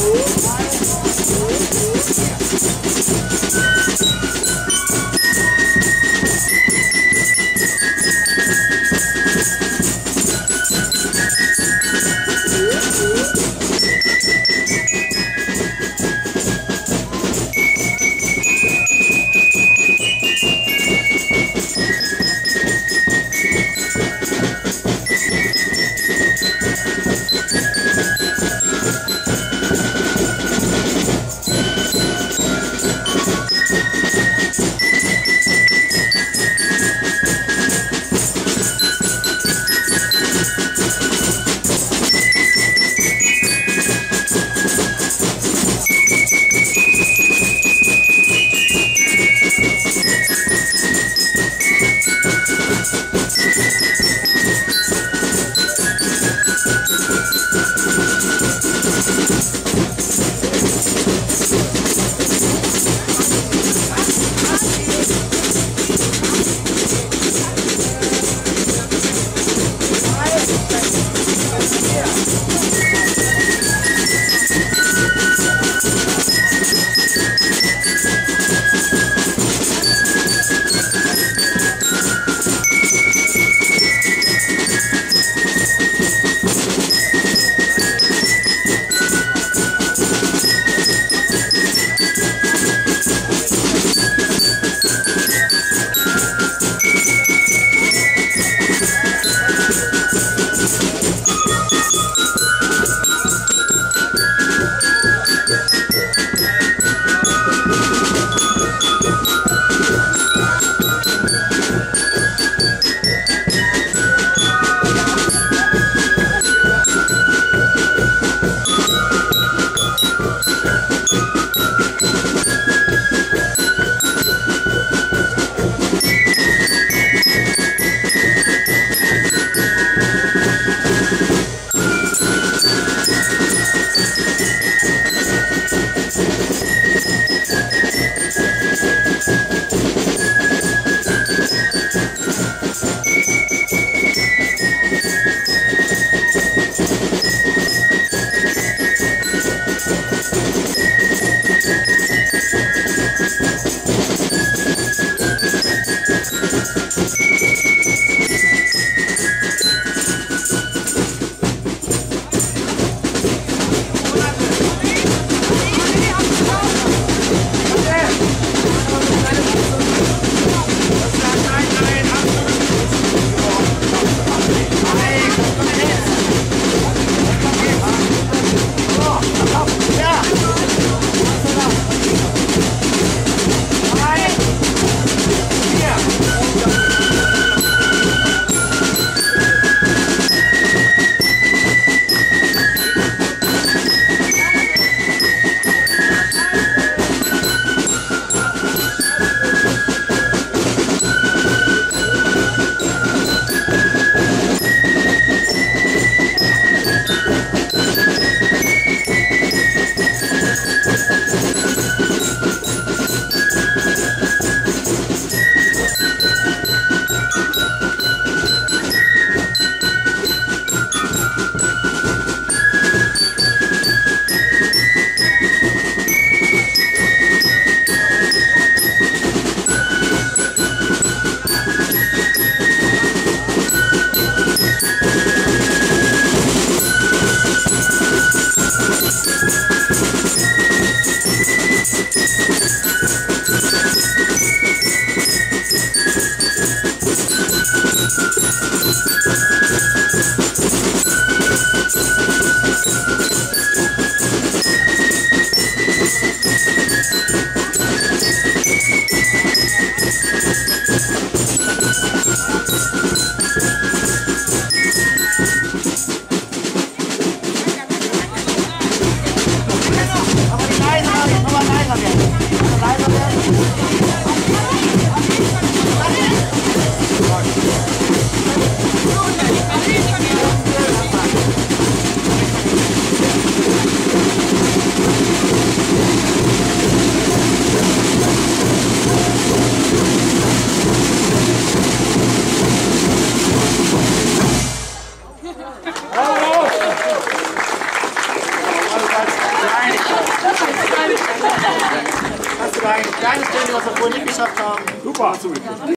Yeah. Kleines Training, was wir vorhin nicht geschafft haben. Super.